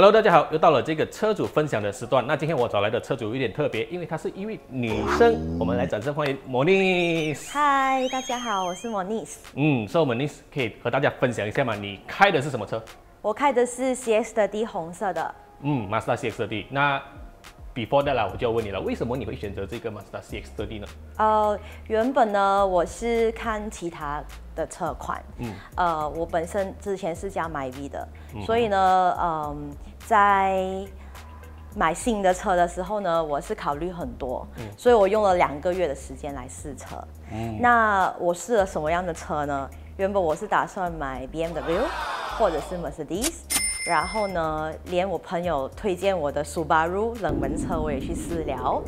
Hello，大家好，又到了这个车主分享的时段。那今天我找来的车主有点特别，因为她是一位女生。我们来掌声欢迎 Monis。嗨，大家好，我是 Monis。嗯，所以 Monis 可以和大家分享一下吗？你开的是什么车？我开的是 CX 的 D 红色的。嗯，Mazda CX 的 D。那 Before that 啦，我就要问你了，为什么你会选择这个 Mazda CX-30 呢？呃，原本呢，我是看其他的车款，嗯，呃，我本身之前是加 MyV 的，所以呢，嗯，在买新的车的时候呢，我是考虑很多，嗯，所以我用了两个月的时间来试车。嗯，那我试了什么样的车呢？原本我是打算买 BMW 或者是 Mercedes。然后呢，连我朋友推荐我的 Subaru 冷门车我也去试了，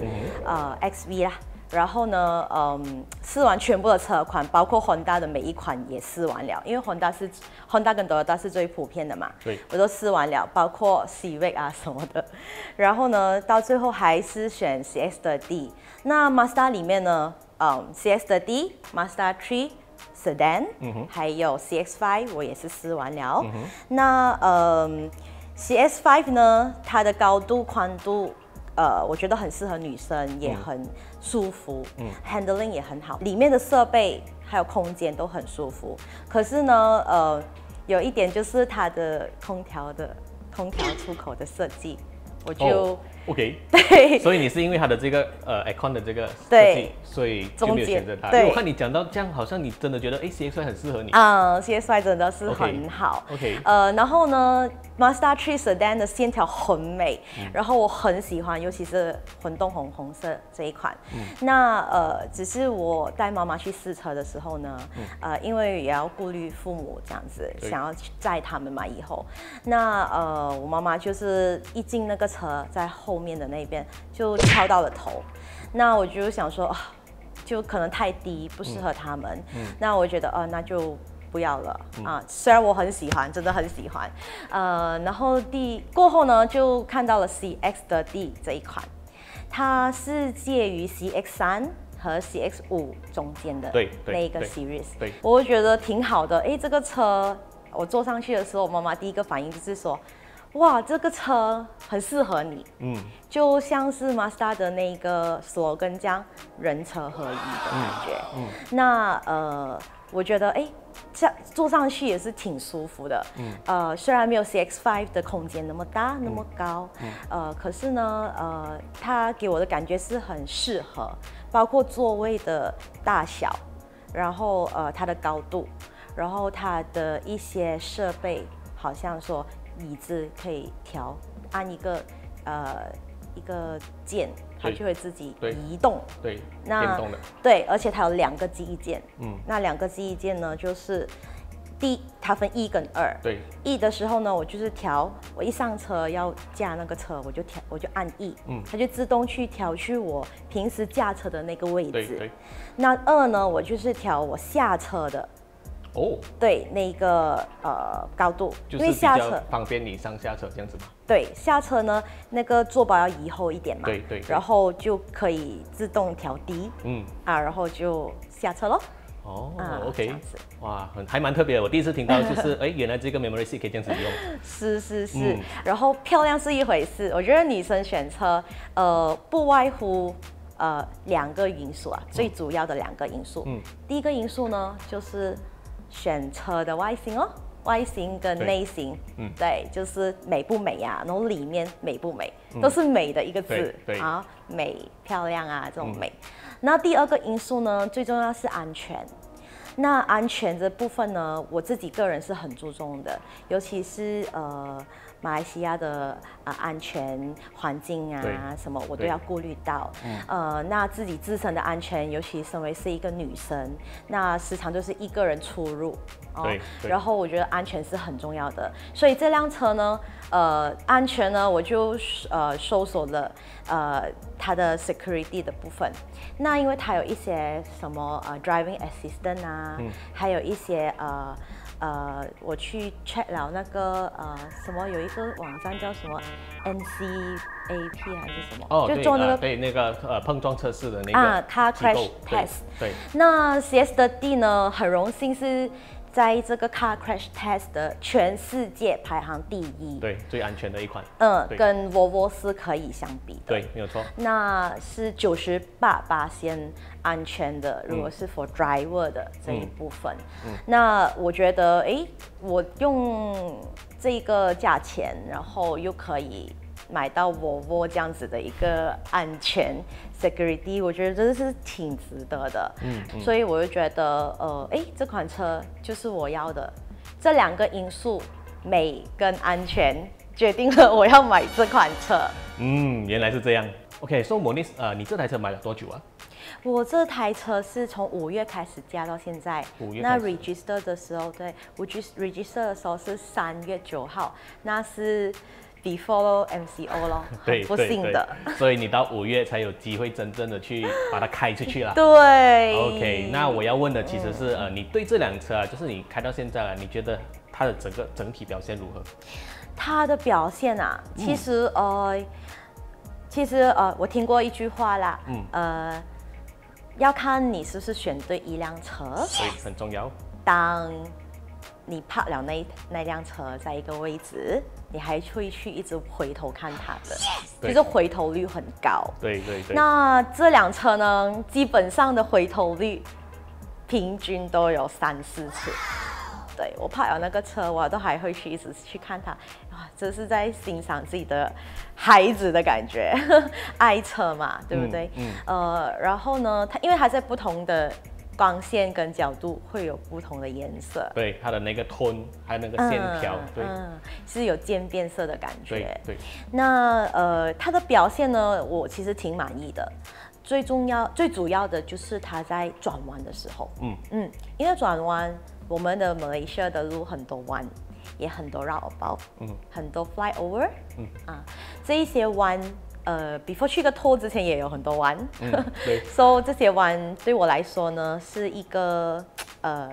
呃，XV 啦。然后呢，嗯，试完全部的车款，包括 Honda 的每一款也试完了，因为 Honda 是 Honda 跟 Toyota 是最普遍的嘛。对。我都试完了，包括 Civic 啊 什么的。然后呢，到最后还是选 CS 的 D。那 Mazda 里面呢，嗯，CS 的 D，Mazda 3。Sedan，还有 CX-5，我也是试完了。那呃，CX-5 呢，它的高度、宽度，呃，我觉得很适合女生，也很舒服。嗯，handling 也很好，里面的设备还有空间都很舒服。可是呢，呃，有一点就是它的空调的空调出口的设计，我就。OK，对，所以你是因为它的这个呃 icon 的这个设计，所以就没有选择它。我看你讲到这样，好像你真的觉得哎，CX 很适合你。嗯，CX 真的是很好。OK，呃，然后呢，Mazda 3 Sedan 的线条很美，然后我很喜欢，尤其是混动红红色这一款。那呃，只是我带妈妈去试车的时候呢，呃，因为也要顾虑父母这样子，想要载他们嘛以后。那呃，我妈妈就是一进那个车在后。后面的那边就敲到了头，那我就想说，就可能太低，不适合他们。嗯那我觉得，呃，那就不要了啊。虽然我很喜欢，真的很喜欢。呃，然后第过后呢，就看到了 CX 的 D 这一款，它是介于 CX 三和 CX 五中间的那一个 series。对，我觉得挺好的。哎，这个车我坐上去的时候，我妈妈第一个反应就是说。哇，这个车很适合你，嗯，就像是 Mazda 的那个 slogan 这样，人车合一的感觉。嗯，那呃，我觉得哎，这坐上去也是挺舒服的。嗯，呃，虽然没有 CX-5 的空间那么大那么高，嗯，呃，可是呢，呃，它给我的感觉是很适合，包括座位的大小，然后呃，它的高度，然后它的一些设备，好像说。椅子可以调，按一个呃一个键，它就会自己移动。对，那对，而且它有两个记忆键。嗯，那两个记忆键呢，就是第它分一跟二。对，一的时候呢，我就是调，我一上车要驾那个车，我就调，我就按一嗯，它就自动去调去我平时驾车的那个位置。对对。那二呢，我就是调我下车的。哦，对，那个呃高度，因为下车方便你上下车这样子嘛？对，下车呢，那个坐包要移后一点嘛，对对，然后就可以自动调低，嗯啊，然后就下车喽。哦，OK，哇，很还蛮特别的，我第一次听到，就是 哎，原来这个 memory seat 可以这样子用。是是是，然后漂亮是一回事，我觉得女生选车，呃，不外乎呃两个因素啊，最主要的两个因素。嗯，第一个因素呢，就是。选车的外形哦，外形跟内型，嗯，对，就是美不美呀，然后里面美不美，都是美的一个字，啊，美漂亮啊，这种美。那第二个因素呢，最重要是安全。那安全这部分呢，我自己个人是很注重的，尤其是呃。马来西亚的啊安全环境啊什么我都要顾虑到，呃，那自己自身的安全，尤其身为是一个女生，那时常就是一个人出入，哦，然后我觉得安全是很重要的，所以这辆车呢，呃，安全呢，我就呃搜索了呃它的 security 的部分，那因为它有一些什么呃 driving assistant 啊，还有一些呃。呃，我去 check 了那个呃什么，有一个网站叫什么 NCAP 还是什么？哦，就做那个对那个呃碰撞测试的那个啊，它 crash test。对。那 CS 的 D 呢，很荣幸是在这个 car crash test 的全世界排行第一。对，最安全的一款。嗯，跟 Volvo 是可以相比的。对，没有错。那是九十八八先安全的，如果是 for driver 的这一部分。嗯。那我觉得，哎，我用这个价钱，然后又可以。买到 Volvo 这样子的一个安全 security，我觉得真的是挺值得的。嗯，所以我就觉得，呃，哎，这款车就是我要的。这两个因素，美跟安全，决定了我要买这款车。嗯，原来是这样。OK，所以莫妮，呃，你这台车买了多久啊？我这台车是从五月开始加到现在。五月。那 register 的时候，对，我 register 的时候是三月九号，那是。Before MCO 咯，对，不幸的，所以你到五月才有机会真正的去把它开出去了。对，OK，那我要问的其实是，呃，你对这辆车啊，就是你开到现在了，你觉得它的整个整体表现如何？它的表现啊，其实呃，其实呃，我听过一句话啦，嗯，呃，要看你是不是选对一辆车，所以很重要。当你拍了那那辆车在一个位置，你还会去一直回头看它的，其实回头率很高。对对对。那这辆车呢，基本上的回头率平均都有三四次。对我拍了那个车，我都还会去一直去看它，哇，这是在欣赏自己的孩子的感觉，爱车嘛，对不对？嗯。呃，然后呢，它因为它在不同的。光线跟角度会有不同的颜色，对它的那个 tone 还有那个线条，对，嗯是有渐变色的感觉。对，那呃，它的表现呢，我其实挺满意的。最重要、最主要的就是它在转弯的时候，嗯嗯，因为转弯，我们的马来西亚的路很多弯，也很多绕包，嗯，很多 fly over，嗯啊，这一些弯。呃，before 去个托之前也有很多弯，对，所以这些弯对我来说呢是一个呃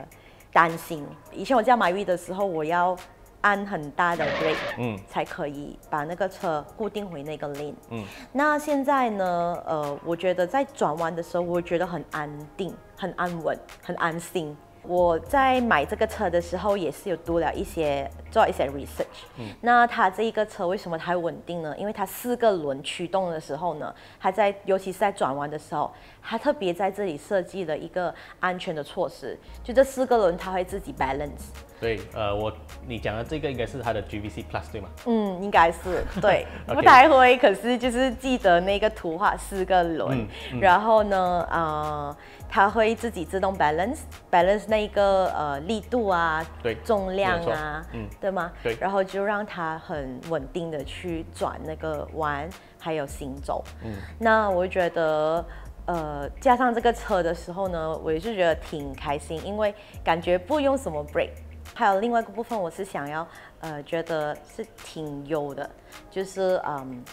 担心。以前我叫马玉的时候，我要按很大的 brake，嗯，才可以把那个车固定回那个 lane，嗯。那现在呢，呃，我觉得在转弯的时候，我觉得很安定、很安稳、很安心。我在买这个车的时候，也是有读了一些，做一些 research。嗯，那它这一个车为什么它会稳定呢？因为它四个轮驱动的时候呢，它在尤其是在转弯的时候，它特别在这里设计了一个安全的措施，就这四个轮它会自己 balance。对，呃，我你讲的这个应该是它的 GVC Plus 对吗？嗯，应该是对，不太会，可是就是记得那个图画四个轮，然后呢，呃，它会自己自动 balance balance 那个呃力度啊，对，重量啊，嗯，对吗？对，然后就让他很稳定的去转那个弯，还有行走。嗯，那我觉得，呃，加上这个车的时候呢，我也是觉得挺开心，因为感觉不用什么 brake。还有另外一个部分，我是想要，呃，觉得是挺优的，就是嗯，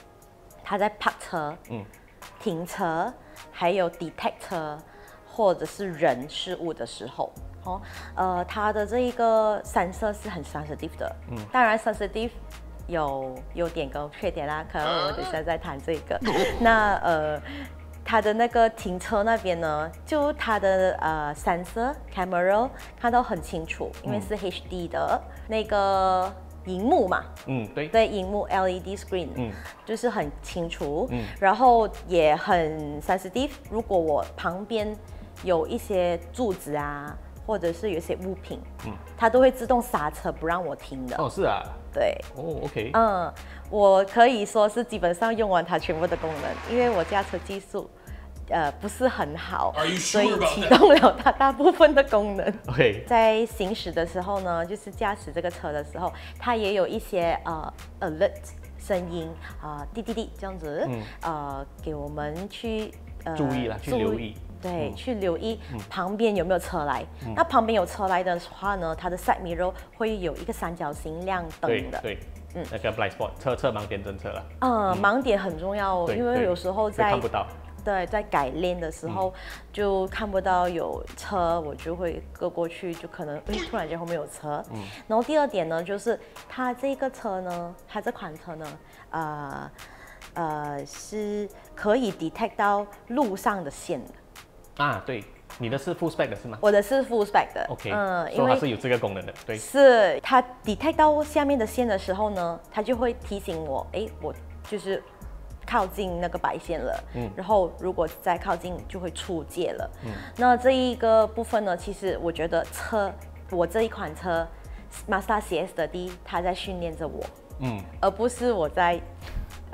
他在 park 车、嗯，停车，还有 detect 车或者是人事物的时候，哦，呃，它的这一个三色是很 sensitive 的，嗯，当然 sensitive 有优点跟缺点啦，可能我等下再谈这个，那呃。它的那个停车那边呢，就它的呃三色 camera 看到很清楚，因为是 HD 的那个荧幕嘛。嗯，对。对，荧幕 LED screen，嗯，就是很清楚。嗯。然后也很 sensitive，如果我旁边有一些柱子啊，或者是有些物品，嗯，它都会自动刹车不让我停的。哦，是啊。对。哦，OK。嗯。我可以说是基本上用完它全部的功能，因为我驾车技术，呃，不是很好，所以启动了它大部分的功能。OK，在行驶的时候呢，就是驾驶这个车的时候，它也有一些呃 alert 声音啊，滴滴滴这样子，呃，给我们去呃注意了，去留意，对，去留意旁边有没有车来。那旁边有车来的话呢，它的 side mirror 会有一个三角形亮灯的。对。嗯，那个 blind spot 测测盲点侦测了。嗯，盲点很重要，因为有时候在看不到。对，在改练的时候就看不到有车，我就会搁过去，就可能哎，突然间后面有车。嗯。然后第二点呢，就是它这个车呢，它这款车呢，呃呃，是可以 detect 到路上的线的。啊，对。你的是 full spec 的是吗我的是 full spec 的。？OK，嗯，因为它是有这个功能的，对。是它 detect 到下面的线的时候呢，它就会提醒我，哎，我就是靠近那个白线了。嗯，然后如果再靠近，就会出界了。嗯，那这一个部分呢，其实我觉得车，我这一款车 Mazda CS 的 D，它在训练着我，嗯，而不是我在。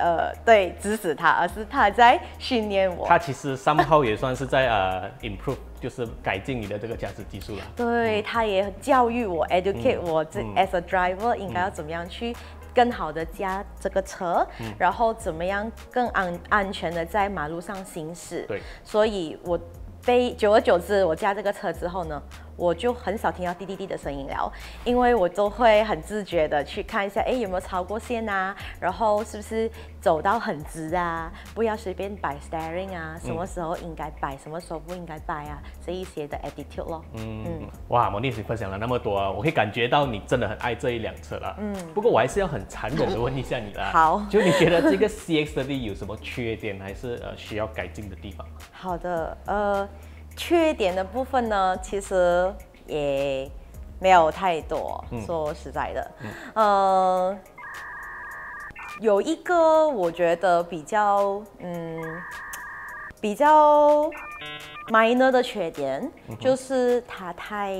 呃，对，指使他，而是他在训练我。他其实 somehow 也算是在呃 improve，就是改进你的这个驾驶技术了。对，他也教育我，educate 我这嗯 as a driver 应该要怎么样去更好的驾这个车，嗯然后怎么样更安安全的在马路上行驶。对，所以我被久而久之，我驾这个车之后呢，我就很少听到滴滴滴的声音了，因为我都会很自觉的去看一下，哎，有没有超过线啊，然后是不是走到很直啊，不要随便摆 steering 啊，什么时候应该摆，什么时候不应该摆啊，这一些的 attitude 咯。嗯，哇，莫妮斯分享了那么多啊，我可以感觉到你真的很爱这一辆车了。嗯，不过我还是要很残忍的问一下你啦。好就你觉得这个 CX 的 D 有什么缺点，还是呃需要改进的地方？好的，呃，缺点的部分呢，其实也没有太多，说实在的，呃，有一个我觉得比较，嗯，比较 minor 的缺点，就是它太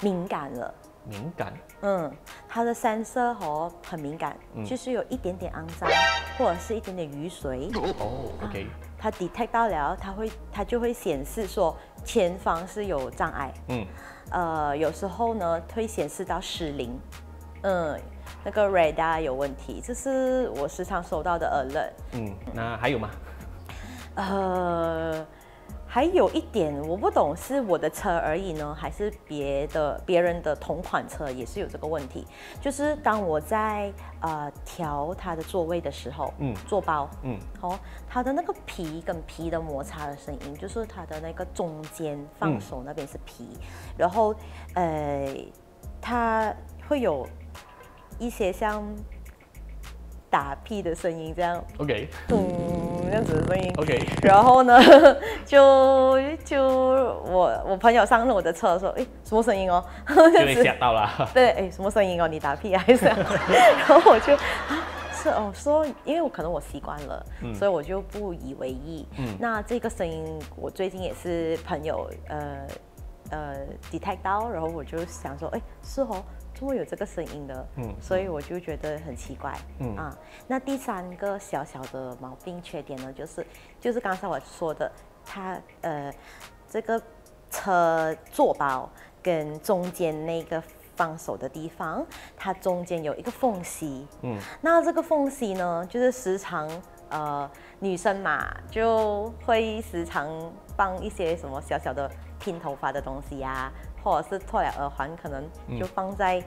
敏感了。敏感，嗯，它的三色哦很敏感，就是有一点点肮脏，或者是一点点雨水，哦，OK，它 detect 到了，它会它就会显示说前方是有障碍，嗯，呃，有时候呢会显示到失灵，嗯，那个 radar 有问题，这是我时常收到的 alert。嗯，那还有吗？呃，还有一点我不懂，是我的车而已呢，还是别的别人的同款车也是有这个问题？就是当我在呃调它的座位的时候，嗯嗯，座包，嗯嗯，哦，它的那个皮跟皮的摩擦的声音，就是它的那个中间放手那边是皮，然后呃，它会有一些像打屁的声音，这样，OK 咚这样子的声音。OK，然后呢，就就我我朋友上了我的车说，哎，什么声音哦？就被吓到了。对，哎，什么声音哦？你打屁啊还是？然后我就啊，是哦，说因为我可能我习惯了，所以我就不以为意。嗯那这个声音，我最近也是朋友呃呃 detect 到，然后我就想说，哎，是哦。怎么有这个声音的？嗯嗯，所以我就觉得很奇怪。嗯嗯啊，那第三个小小的毛病缺点呢，就是就是刚才我说的，它呃这个车座包跟中间那个放手的地方，它中间有一个缝隙。嗯，那这个缝隙呢，就是时常呃女生嘛，就会时常放一些什么小小的拼头发的东西呀、或者是脱了耳环，可能就放在、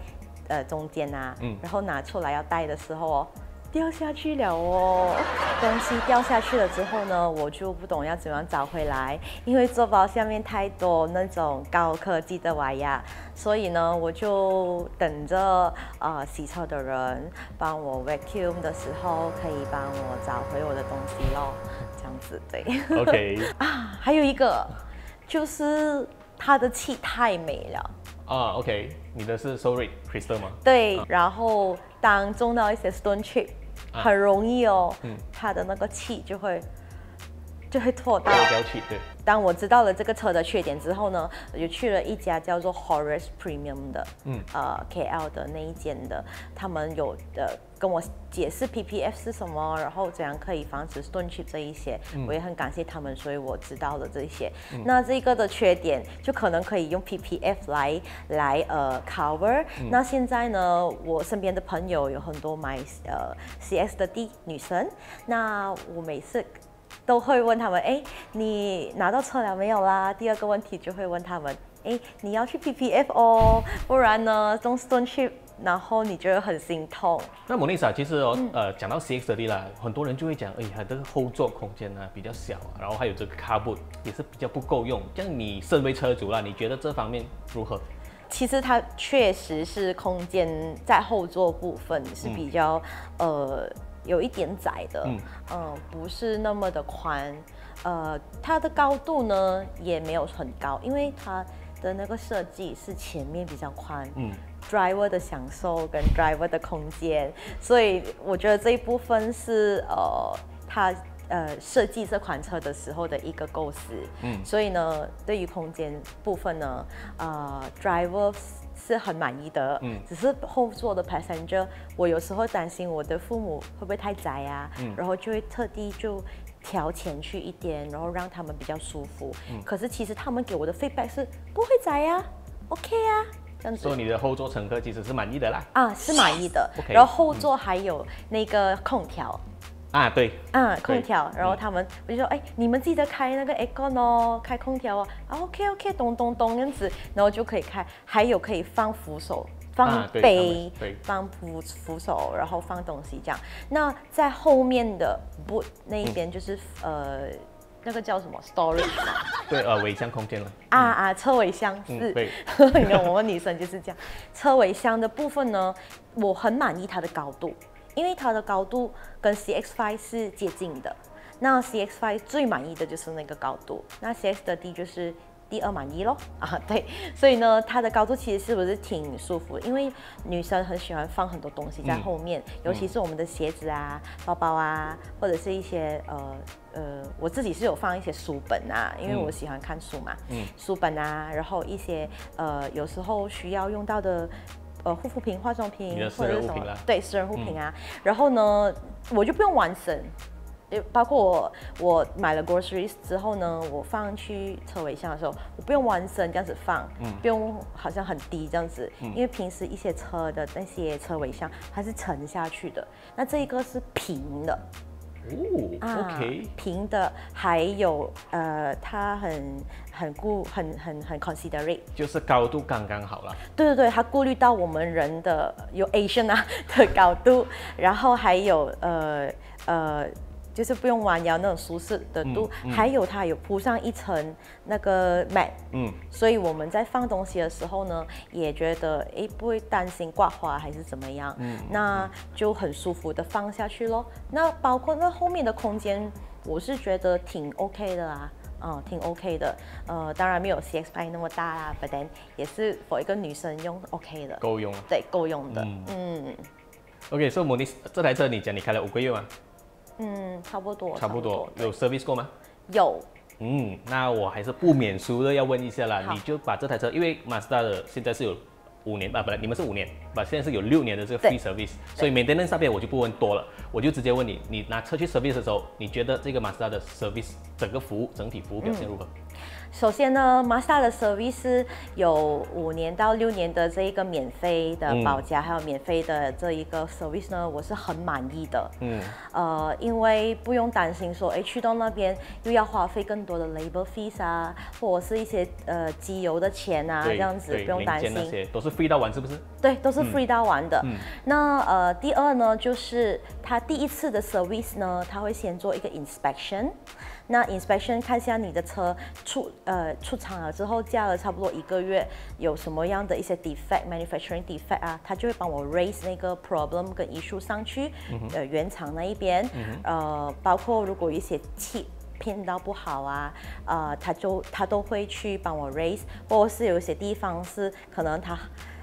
呃中间啊，嗯然后拿出来要戴的时候哦。掉下去了哦，东西掉下去了之后呢，我就不懂要怎么样找回来，因为座包下面太多那种高科技的瓦呀，所以呢，我就等着呃洗车的人帮我 vacuum 的时候，可以帮我找回我的东西咯，这样子对。OK，啊，还有一个就是它的气太美了。啊，OK，你的是 Sorry Crystal 吗？对，然后当中到一些 stone chip，、啊很容易哦，嗯它的那个气就会就会脱到。标气，对，当我知道了这个车的缺点之后呢，我就去了一家叫做 Horace Premium 的，嗯嗯，呃 KL 的那一间的，他们有呃跟我解释 PPF 是什么，然后怎样可以防止 stone chip 这一些，我也很感谢他们，所以我知道了这些。那这个的缺点就可能可以用 PPF 来来呃 cover、那现在呢，我身边的朋友有很多买呃 CS 的 D 女生，那我每次。都会问他们，哎，你拿到车了没有啦？第二个问题就会问他们，哎，你要去 PPF 哦，不然呢，中 stone chip，然后你觉得很心痛。那莫妮莎，其实哦，嗯呃，讲到 CX 的啦，很多人就会讲，哎，它这个后座空间呢比较小啊，然后还有这个 car boot 也是比较不够用。这样你身为车主啦，你觉得这方面如何？其实它确实是空间在后座部分是比较、呃有一点窄的，嗯嗯、不是那么的宽。呃，它的高度呢也没有很高，因为它的那个设计是前面比较宽，嗯，driver 的享受跟 driver 的空间，所以我觉得这一部分是呃，他呃设计这款车的时候的一个构思，嗯，所以呢，对于空间部分呢，呃，driver 是很满意的，嗯，只是后座的 passenger，我有时候担心我的父母会不会太窄啊，嗯，然后就会特地就调前去一点，然后让他们比较舒服，嗯，可是其实他们给我的 feedback 是不会窄呀，OK 啊，这样子，说你的后座乘客其实是满意的啦，啊，是满意的。然后后座还有那个空调。啊，对，嗯，空调，然后他们我就说，哎，你们记得开那个 aircon 哦，开空调哦，啊，OK OK，咚咚咚这样子，然后就可以开，还有可以放扶手，放杯，放扶扶手，然后放东西这样。那在后面的不那一边就是呃，那个叫什么 storage 吗？对，呃，尾箱空间了。啊啊，车尾箱是，对，你看我们女生就是这样，车尾箱的部分呢，我很满意它的高度。因为它的高度跟 CX-5 是接近的，那 CX-5 最满意的就是那个高度，那 CX 的 D 就是第二满意咯 啊，对，所以呢，它的高度其实是不是挺舒服？因为女生很喜欢放很多东西在后面，尤其是我们的鞋子啊、包包啊，或者是一些呃呃，我自己是有放一些书本啊，因为我喜欢看书嘛，嗯，书本啊，然后一些呃有时候需要用到的。呃，护肤品、化妆品或者是什么？对，私人护品啊。然后呢，我就不用完绳，包括我我买了 groceries 之后呢，我放去车尾箱的时候，我不用弯身这样子放，嗯，不用好像很低这样子，因为平时一些车的那些车尾箱它是沉下去的，那这一个是平的。哦，OK，平的，还有呃，它很很顾很很很 considerate，就是高度刚刚好了。对对对，它顾虑到我们人的有 Asian 啊 的高度，然后还有呃呃。就是不用弯腰那种舒适的度，还有它有铺上一层那个 mat，嗯，所以我们在放东西的时候呢，也觉得诶不会担心挂花还是怎么样，嗯，那就很舒服的放下去咯。那包括那后面的空间，我是觉得挺 OK 的啊，嗯，挺 OK 的，呃，当然没有 CX5 那么大啦，but then 也是 for 一个女生用 OK 的，够用，对，够用的，嗯，OK，所以摩尼这台车你讲你开了五个月吗？嗯，差不多，差不多。有 service 过吗？有。嗯，那我还是不免俗的要问一下啦，你就把这台车，因为马自达的现在是有五年啊，不，你们是五年，不，现在是有六年的这个 free service，所以 maintenance 上面我就不问多了，我就直接问你，你拿车去 service 的时候，你觉得这个马自达的 service 整个服务整体服务表现如何？首先呢，Mazda 的 service 有五年到六年的这一个免费的保价，还有免费的这一个 service 呢，我是很满意的。嗯，呃，因为不用担心说，哎，去到那边又要花费更多的 labor fees 啊，或者是一些呃机油的钱啊，这样子不用担心。那些都是 free 到完是不是？对，都是 free 到完的。嗯。那呃，第二呢，就是他第一次的 service 呢，他会先做一个 inspection。那 inspection 看一下你的车出呃出厂了之后，驾了差不多一个月，有什么样的一些 defect manufacturing defect 啊，他就会帮我 raise 那个 problem 跟 issue 上去，呃原厂那一边，呃包括如果一些气偏到不好啊，呃他就他都会去帮我 raise，或者是有一些地方是可能他。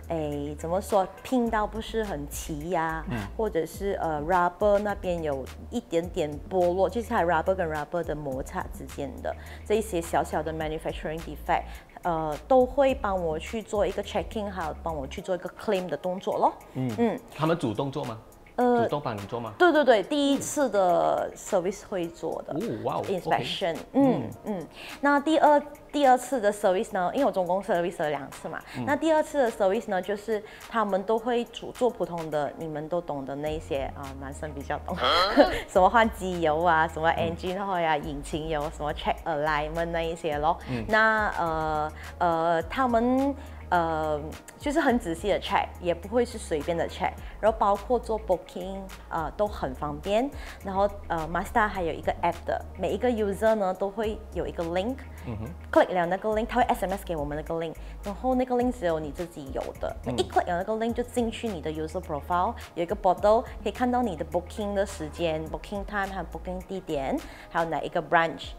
哎，怎么说拼到不是很齐呀？嗯，或者是呃，rubber 那边有一点点剥落，就是它 rubber 跟 rubber 的摩擦之间的这一些小小的 manufacturing defect，呃，都会帮我去做一个 checking，还有帮我去做一个 claim 的动作咯。嗯嗯，他们主动做吗？呃，主动帮你做吗？对对对，第一次的 service 会做的。哦，哇哦，inspection。嗯嗯，那第二第二次的 service 呢？因为我总共 service 了两次嘛。那第二次的 service 呢，就是他们都会主做普通的，你们都懂的那些啊，男生比较懂，什么换机油啊，什么 engine oil 呀，引擎油，什么 check alignment 那一些咯。那呃呃，他们。呃，就是很仔细的 check，也不会是随便的 check。然后包括做 booking，呃，都很方便。然后呃，Master 还有一个 app 的，每一个 user 呢都会有一个 link，嗯哼，click 了那个 link，他会 SMS 给我们那个 link，然后那个 link 只有你自己有的。那一 click 了那个 link 就进去你的 user profile，有一个 bottle 可以看到你的 booking 的时间、booking time 和 booking 地点，还有哪一个 branch。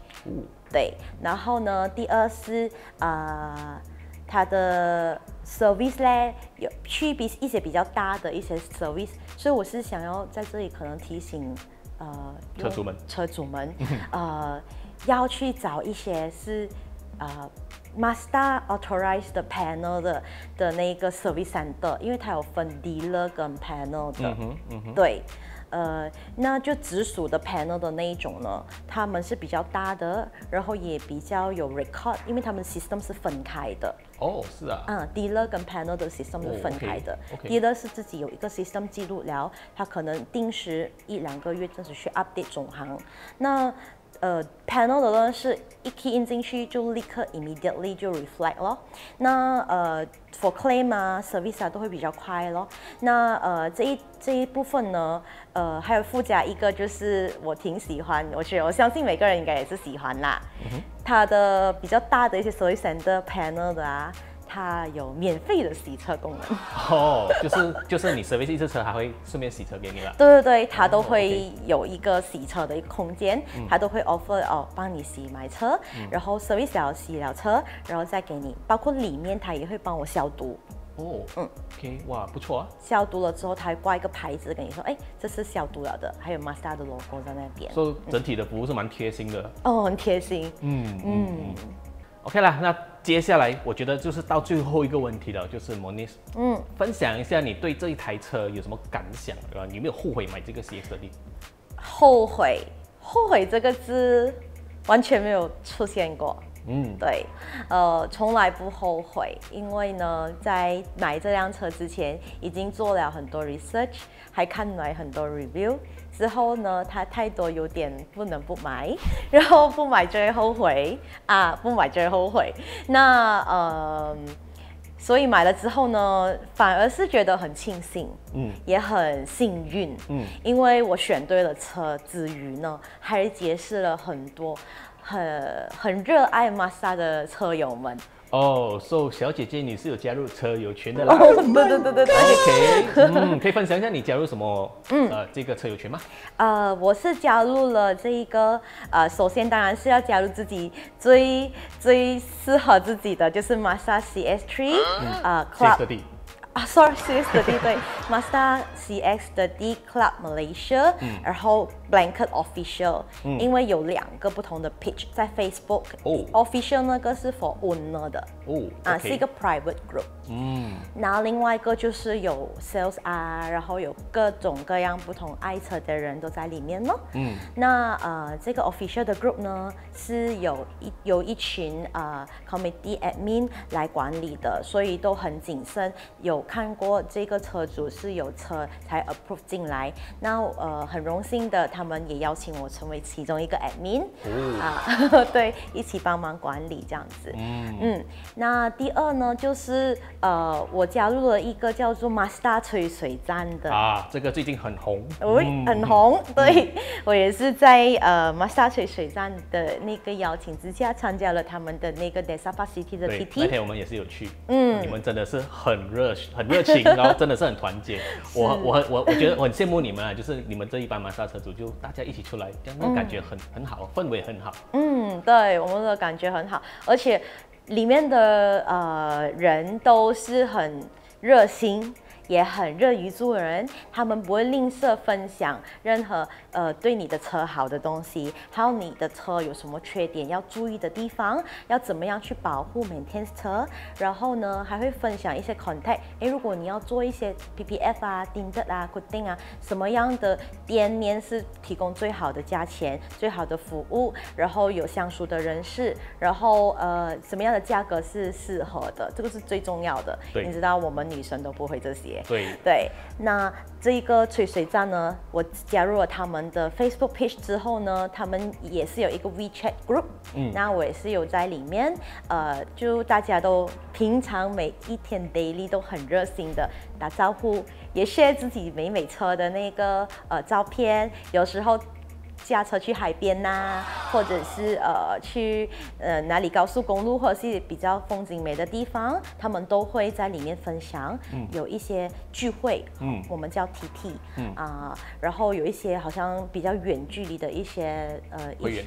对，然后呢，第二是呃。它的 service 咧有去比一些比较大的一些 service，所以我是想要在这里可能提醒呃车主们，车主们呃要去找一些是呃 master authorized panel 的的那个 service center，因为它有分 dealer 跟 panel 的，对。呃，那就直属的 panel 的那一种呢，他们是比较大的，然后也比较有 record，因为他们 system 是分开的。哦，是啊。嗯，dealer 跟 panel 的 system 是分开的。dealer 是自己有一个 system 记录了，他可能定时一两个月就是去 update 总行。那呃，panel 的呢是一 key in 进去就立刻 immediately 就 reflect 咯。那呃，for claim 啊，service 啊都会比较快咯。那呃，这一这一部分呢，呃，还有附加一个就是我挺喜欢，我觉得我相信每个人应该也是喜欢啦。它的比较大的一些 service center panel 的啊。它有免费的洗车功能哦，就是就是你 service 一次车，还会顺便洗车给你了。对对对，它都会有一个洗车的一个空间，它都会 offer 哦，帮你洗买车，然后 service 了洗了车，然后再给你，包括里面它也会帮我消毒。哦，嗯，OK，哇，不错啊。消毒了之后，它还挂一个牌子跟你说，哎，这是消毒了的，还有 Mazda 的 logo 在那边。所以整体的服务是蛮贴心的。哦，很贴心。嗯嗯。OK 啦，那接下来我觉得就是到最后一个问题了，就是 Monis，嗯，分享一下你对这一台车有什么感想，对吧？有没有后悔买这个 CX-30？后悔，后悔这个字完全没有出现过。嗯，对，呃，从来不后悔，因为呢，在买这辆车之前已经做了很多 research，还看了很多 review。之后呢，它太多有点不能不买，然后不买就会后悔啊，不买就会后悔。那呃，所以买了之后呢，反而是觉得很庆幸，嗯，也很幸运，嗯，因为我选对了车之余呢，还结识了很多很很热爱玛莎的车友们。哦，，So 小姐姐你是有加入车友群的啦？对对对对对。OK，嗯，可以分享一下你加入什么？嗯，呃，这个车友群吗？呃，我是加入了这一个，呃，首先当然是要加入自己最最适合自己的，就是 Mazda CX-3，呃，Club。啊，sorry，是的 D 对，Master CX 的 D Club Malaysia，然后 Blanket Official，因为有两个不同的 page 在 Facebook，Official 那个是 for owner 的，啊，是一个 private group。嗯，然后另外一个就是有 sales 啊，然后有各种各样不同爱车的人都在里面咯。嗯，那呃这个 official 的 group 呢是有一有一群呃 committee admin 来管理的，所以都很谨慎。有看过这个车主是有车才 approve 进来，那呃很荣幸的，他们也邀请我成为其中一个 admin 啊，对，一起帮忙管理这样子。嗯嗯，那第二呢就是。呃，我加入了一个叫做 Mazda 吹水站的啊，这个最近很红，很红。对我也是在呃 Mazda 吹水站的那个邀请之下，参加了他们的那个 Desapa City 的 PT。那天我们也是有去，嗯，你们真的是很热很热情，然后真的是很团结。我我我我觉得我很羡慕你们啊，就是你们这一班 Mazda 车主就大家一起出来，这样那感觉很很好，氛围很好。嗯，对，我们的感觉很好，而且。里面的呃人都是很热心。也很乐于助人，他们不会吝啬分享任何呃对你的车好的东西，还有你的车有什么缺点要注意的地方，要怎么样去保护 maintain 车，然后呢还会分享一些 contact，哎，如果你要做一些 PPF 啊、定的啊、固定啊，什么样的店面是提供最好的价钱、最好的服务，然后有相熟的人士，然后呃什么样的价格是适合的，这个是最重要的。你知道我们女生都不会这些。节。对对，那这一个吹水站呢，我加入了他们的 Facebook page 之后呢，他们也是有一个 WeChat group，嗯，那我也是有在里面，呃，就大家都平常每一天 daily 都很热心的打招呼，也 share 自己美美车的那个呃照片，有时候。驾车去海边呐，或者是呃去呃哪里高速公路，或者是比较风景美的地方，他们都会在里面分享。嗯，有一些聚会，嗯，我们叫 TT，嗯啊，然后有一些好像比较远距离的一些呃会员，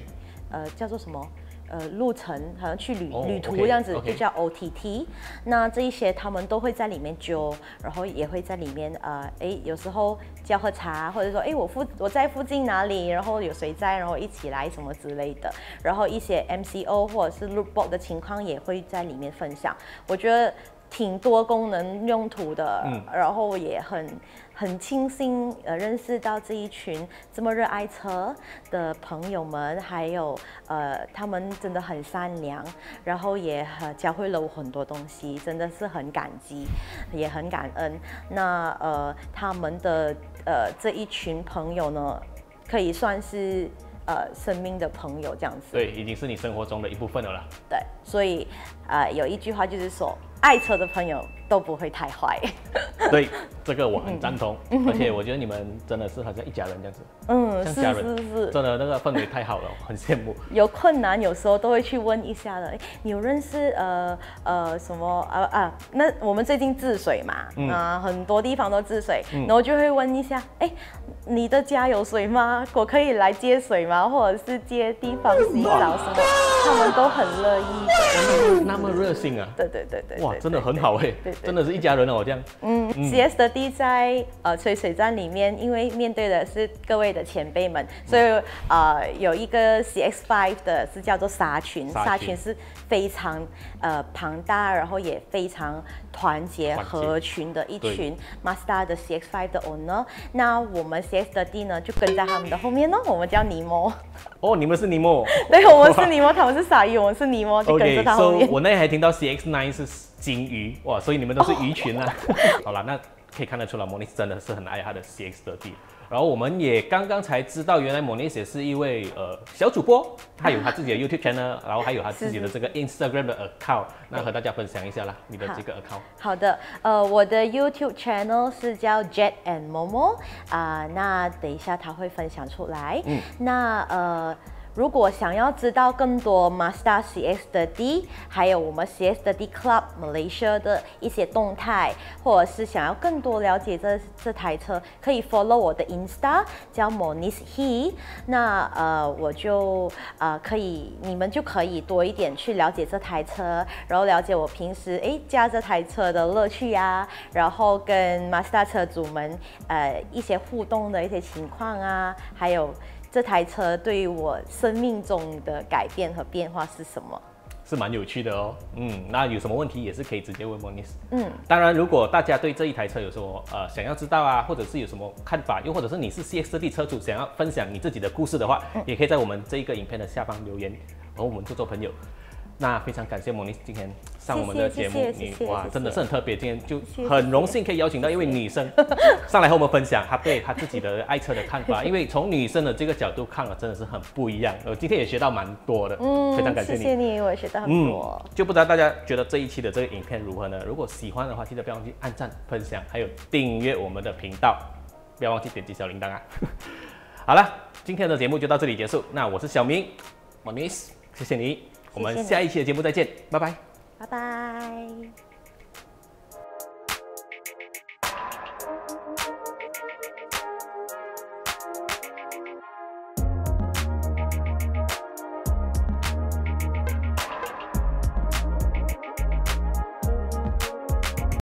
呃叫做什么？呃，路程好像去旅旅途这样子，就叫 OTT。那这一些他们都会在里面揪，然后也会在里面呃，哎，有时候叫喝茶，或者说哎，我附我在附近哪里，然后有谁在，然后一起来什么之类的。然后一些 MCO 或者是 Loopbook 的情况也会在里面分享。我觉得。挺多功能用途的，然后也很很庆幸呃认识到这一群这么热爱车的朋友们，还有呃他们真的很善良，然后也很教会了我很多东西，真的是很感激，也很感恩。那呃他们的呃这一群朋友呢，可以算是呃生命的朋友这样子。对，已经是你生活中的一部分了啦。对，所以呃有一句话就是说。爱车的朋友都不会太坏。对，这个我很赞同，而且我觉得你们真的是好像一家人这样子。嗯，像家人，是是是，真的那个氛围太好了，很羡慕。有困难有时候都会去问一下的。哎，你有认识呃呃什么啊啊？那我们最近治水嘛，啊很多地方都治水，然后就会问一下，哎，你的家有水吗？我可以来接水吗？或者是接地方洗澡什么？他们都很乐意。那么热心啊！对对对对。哇，真的很好哎，真的是一家人哦，这样。嗯，C S 的 D 在呃吹水站里面，因为面对的是各位的前辈们，所以呃有一个 C X Five 的是叫做沙群，沙群是非常呃庞大，然后也非常团结合群的一群，Master 的 C X Five 的 owner。那我们 CX 的 D 呢，就跟在他们的后面呢，我们叫尼莫。哦，你们是尼莫？对，我们是尼莫，他们是鲨鱼，我们是尼莫，就跟着他后面。我那还听到 C X Nine 是金鱼，哇，所以你们都是鱼群啊。好了，那可以看得出来，莫尼斯真的是很爱他的 C X 的 D。然后我们也刚刚才知道，原来莫尼斯是一位呃小主播，他有他自己的 YouTube channel，然后还有他自己的这个 Instagram 的 account。那和大家分享一下啦，你的这个 account。好的，呃，我的 YouTube channel 是叫 Jet and Momo 啊，那等一下他会分享出来。嗯，那呃。如果想要知道更多 Mazda CX 的 D，还有我们 CX 的 D Club Malaysia 的一些动态，或者是想要更多了解这这台车，可以 follow 我的 Insta 叫 Monis He。那呃，我就呃可以，你们就可以多一点去了解这台车，然后了解我平时诶驾这台车的乐趣呀，然后跟 Mazda 车主们呃一些互动的一些情况啊，还有。这台车对于我生命中的改变和变化是什么？是蛮有趣的哦。嗯，那有什么问题也是可以直接问 Monis。嗯，当然，如果大家对这一台车有什么呃想要知道啊，或者是有什么看法，又或者是你是 CX-D 车主想要分享你自己的故事的话，也可以在我们这一个影片的下方留言，和我们做做朋友。那非常感谢莫妮今天上我们的节目，你哇真的是很特别，今天就很荣幸可以邀请到一位女生上来和我们分享她对她自己的爱车的看法，因为从女生的这个角度看了真的是很不一样。我今天也学到蛮多的，嗯，非常感谢你，谢谢你，我也学到很多。就不知道大家觉得这一期的这个影片如何呢？如果喜欢的话，记得不要忘记按赞、分享，还有订阅我们的频道，不要忘记点击小铃铛啊。好了，今天的节目就到这里结束。那我是小明，我 miss，，谢谢你。我们下一期的节目再见，拜拜，拜拜。